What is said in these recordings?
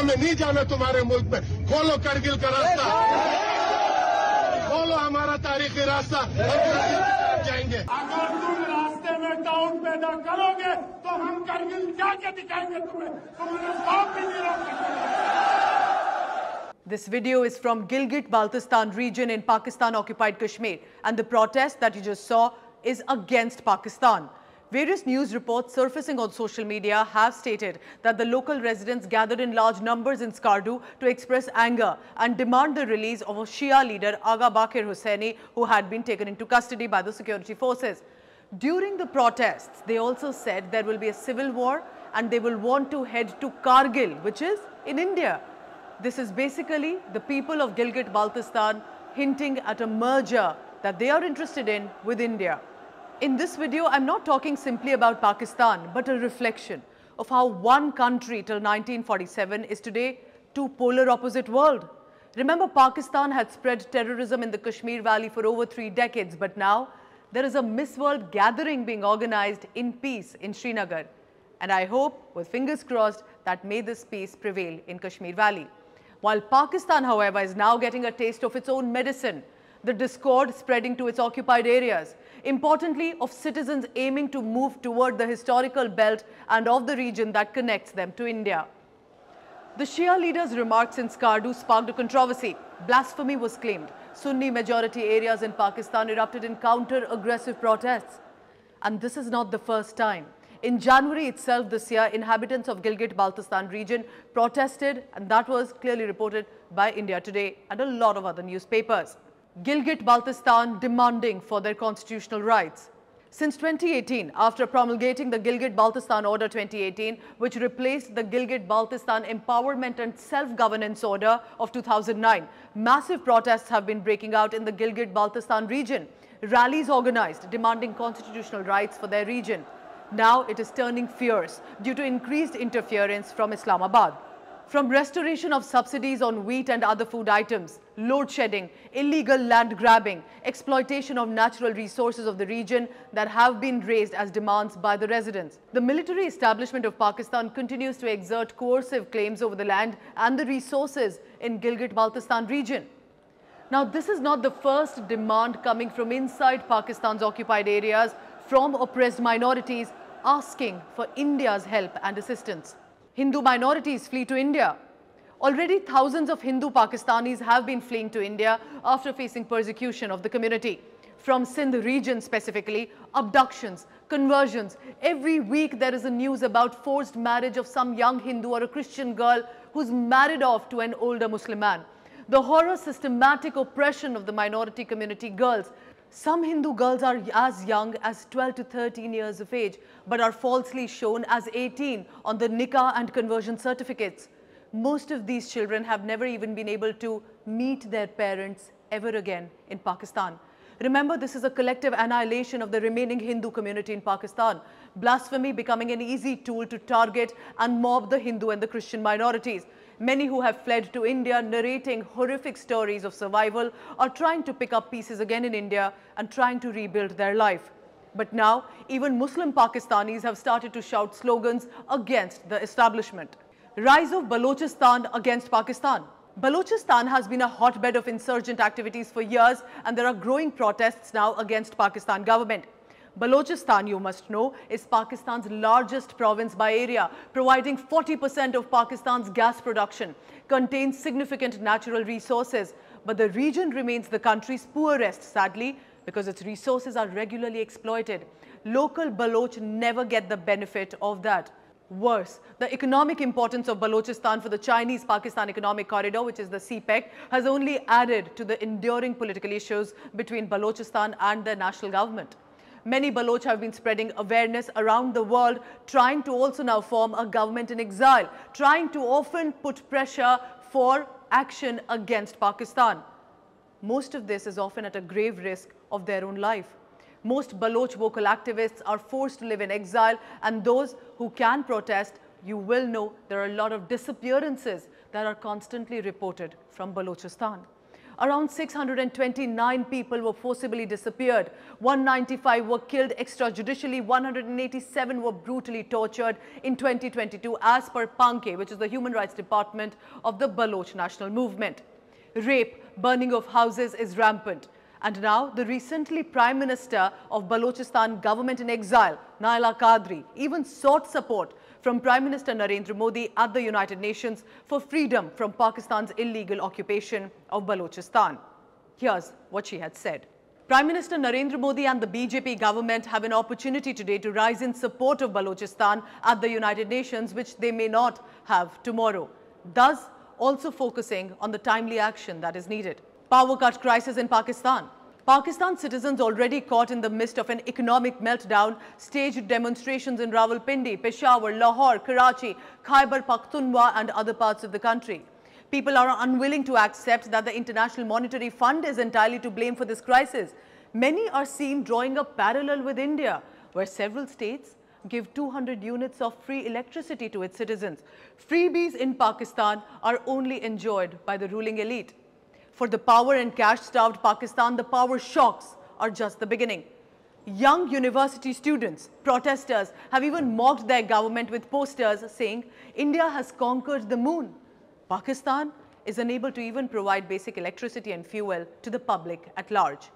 हमें नहीं जाना तुम्हारे मुल्क में खोलो करगिल का रास्ता खोलो हमारा तारीखी रास्ता हम करगिल की तरफ जाएंगे अगर तुम रास्ते में डाउट पैदा करोगे तो हम करगिल जाके दिखाएंगे तुम्हें तुम्हारे बाप भी नहीं रोक सकते This video is from Gilgit-Baltistan region in Pakistan-occupied Kashmir and the protest that you just saw is against Pakistan. Various news reports surfacing on social media have stated that the local residents gathered in large numbers in Skardu to express anger and demand the release of a Shia leader Aga Bakir Hussaini who had been taken into custody by the security forces. During the protests, they also said there will be a civil war and they will want to head to Kargil, which is in India. This is basically the people of Gilgit-Baltistan hinting at a merger that they are interested in with India. In this video, I'm not talking simply about Pakistan, but a reflection of how one country till 1947 is today two polar opposite world. Remember, Pakistan had spread terrorism in the Kashmir Valley for over three decades, but now there is a Miss World gathering being organized in peace in Srinagar. And I hope, with fingers crossed, that may this peace prevail in Kashmir Valley. While Pakistan, however, is now getting a taste of its own medicine, the discord spreading to its occupied areas, importantly of citizens aiming to move toward the historical belt and of the region that connects them to India. The Shia leader's remarks in Skardu sparked a controversy. Blasphemy was claimed. Sunni majority areas in Pakistan erupted in counter-aggressive protests. And this is not the first time. In January itself this year, inhabitants of Gilgit-Baltistan region protested and that was clearly reported by India Today and a lot of other newspapers. Gilgit-Baltistan demanding for their constitutional rights. Since 2018, after promulgating the Gilgit-Baltistan Order 2018, which replaced the Gilgit-Baltistan Empowerment and Self-Governance Order of 2009, massive protests have been breaking out in the Gilgit-Baltistan region. Rallies organized demanding constitutional rights for their region. Now it is turning fierce due to increased interference from Islamabad. From restoration of subsidies on wheat and other food items, load shedding, illegal land grabbing, exploitation of natural resources of the region that have been raised as demands by the residents. The military establishment of Pakistan continues to exert coercive claims over the land and the resources in Gilgit-Baltistan region. Now, this is not the first demand coming from inside Pakistan's occupied areas from oppressed minorities asking for India's help and assistance. Hindu minorities flee to India. Already thousands of Hindu Pakistanis have been fleeing to India after facing persecution of the community. From Sindh region specifically, abductions, conversions. Every week there is a news about forced marriage of some young Hindu or a Christian girl who's married off to an older Muslim man. The horror systematic oppression of the minority community girls. Some Hindu girls are as young as 12 to 13 years of age, but are falsely shown as 18 on the nikah and conversion certificates. Most of these children have never even been able to meet their parents ever again in Pakistan. Remember, this is a collective annihilation of the remaining Hindu community in Pakistan. Blasphemy becoming an easy tool to target and mob the Hindu and the Christian minorities. Many who have fled to India narrating horrific stories of survival are trying to pick up pieces again in India and trying to rebuild their life. But now, even Muslim Pakistanis have started to shout slogans against the establishment. Rise of Balochistan against Pakistan. Balochistan has been a hotbed of insurgent activities for years and there are growing protests now against Pakistan government. Balochistan, you must know, is Pakistan's largest province by area, providing 40% of Pakistan's gas production, contains significant natural resources. But the region remains the country's poorest, sadly, because its resources are regularly exploited. Local Baloch never get the benefit of that. Worse, the economic importance of Balochistan for the Chinese-Pakistan Economic Corridor, which is the CPEC, has only added to the enduring political issues between Balochistan and the national government. Many Baloch have been spreading awareness around the world, trying to also now form a government in exile, trying to often put pressure for action against Pakistan. Most of this is often at a grave risk of their own life. Most Baloch vocal activists are forced to live in exile and those who can protest, you will know there are a lot of disappearances that are constantly reported from Balochistan. Around 629 people were forcibly disappeared. 195 were killed extrajudicially. 187 were brutally tortured in 2022 as per Paank, which is the Human Rights Department of the Baloch National Movement. Rape, burning of houses is rampant. And now the recently Prime Minister of Balochistan government in exile, Naila Qadri, even sought support from Prime Minister Narendra Modi at the United Nations for freedom from Pakistan's illegal occupation of Balochistan. Here's what she had said. Prime Minister Narendra Modi and the BJP government have an opportunity today to rise in support of Balochistan at the United Nations, which they may not have tomorrow. Thus, also focusing on the timely action that is needed. Power cut crisis in Pakistan. Pakistan citizens already caught in the midst of an economic meltdown staged demonstrations in Rawalpindi, Peshawar, Lahore, Karachi, Khyber Pakhtunkhwa and other parts of the country. People are unwilling to accept that the International Monetary Fund is entirely to blame for this crisis. Many are seen drawing a parallel with India, where several states give 200 units of free electricity to its citizens. Freebies in Pakistan are only enjoyed by the ruling elite. For the power and cash-starved Pakistan, the power shocks are just the beginning. Young university students, protesters, have even mocked their government with posters saying, India has conquered the moon. Pakistan is unable to even provide basic electricity and fuel to the public at large.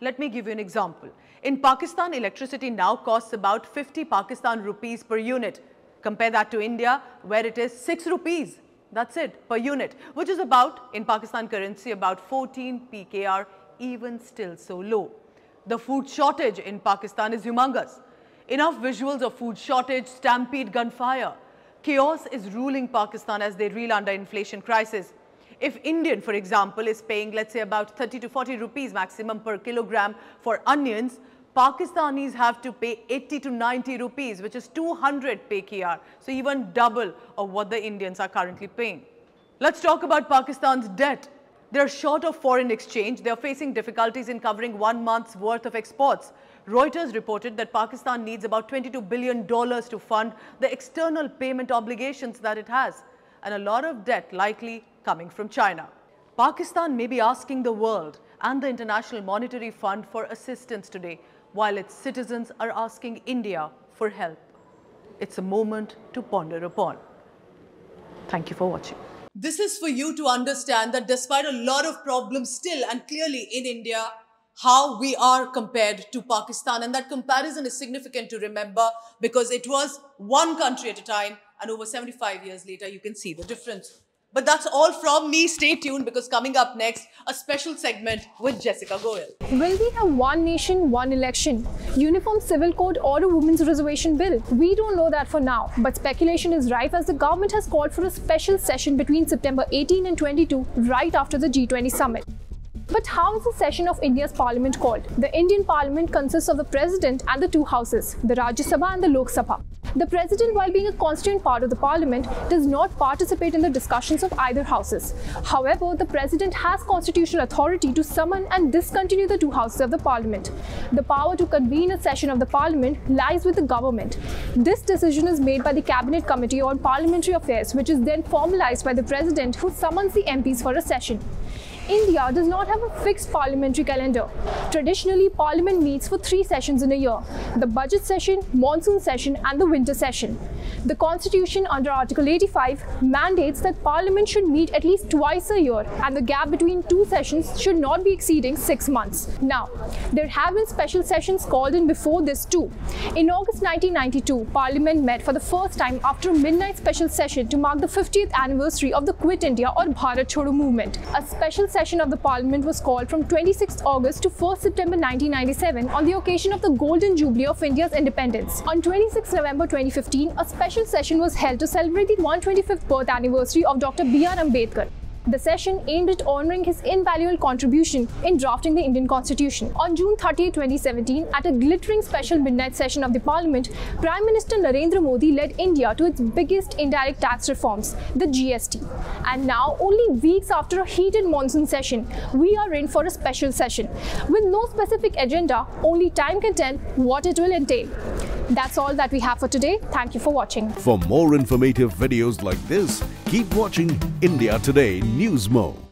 Let me give you an example. In Pakistan, electricity now costs about 50 Pakistan rupees per unit. Compare that to India, where it is 6 rupees that's it, per unit, which is about, in Pakistan currency, about 14 PKR, even still so low. The food shortage in Pakistan is humongous. Enough visuals of food shortage, stampede, gunfire. Chaos is ruling Pakistan as they reel under inflation crisis. If Indian, for example, is paying, let's say, about 30 to 40 rupees maximum per kilogram for onions, Pakistanis have to pay 80 to 90 rupees, which is 200 PKR. So even double of what the Indians are currently paying. Let's talk about Pakistan's debt. They're short of foreign exchange. They're facing difficulties in covering one month's worth of exports. Reuters reported that Pakistan needs about $22 billion to fund the external payment obligations that it has, and a lot of debt likely coming from China. Pakistan may be asking the world and the International Monetary Fund for assistance today while its citizens are asking India for help. It's a moment to ponder upon. Thank you for watching. This is for you to understand that despite a lot of problems still and clearly in India, how we are compared to Pakistan. And that comparison is significant to remember because it was one country at a time and over 75 years later, you can see the difference. But that's all from me. Stay tuned because coming up next, a special segment with Jessica Goyal. Will we have one nation, one election, uniform civil code or a women's reservation bill? We don't know that for now, but speculation is rife as the government has called for a special session between September 18 and 22 right after the G20 summit. But how is the session of India's parliament called? The Indian parliament consists of the president and the two houses, the Rajya Sabha and the Lok Sabha. The president, while being a constituent part of the parliament, does not participate in the discussions of either houses. However, the president has constitutional authority to summon and discontinue the two houses of the parliament. The power to convene a session of the parliament lies with the government. This decision is made by the cabinet committee on parliamentary affairs, which is then formalized by the president who summons the MPs for a session. India does not have a fixed parliamentary calendar. Traditionally, parliament meets for three sessions in a year, the budget session, monsoon session and the winter session. The constitution under Article 85 mandates that parliament should meet at least twice a year and the gap between two sessions should not be exceeding six months. Now, there have been special sessions called in before this too. In August 1992, parliament met for the first time after a midnight special session to mark the 50th anniversary of the Quit India or Bharat Chodo movement. A special session of the parliament was called from 26 August to 1 September 1997 on the occasion of the Golden Jubilee of India's independence. On 26 November 2015, a special session was held to celebrate the 125th birth anniversary of Dr. B.R. Ambedkar. The session aimed at honoring his invaluable contribution in drafting the Indian Constitution. On June 30, 2017, at a glittering special midnight session of the Parliament, Prime Minister Narendra Modi led India to its biggest indirect tax reforms, the GST. And now, only weeks after a heated monsoon session, we are in for a special session. With no specific agenda, only time can tell what it will entail. That's all that we have for today. Thank you for watching. For more informative videos like this, keep watching India Today Newsmo.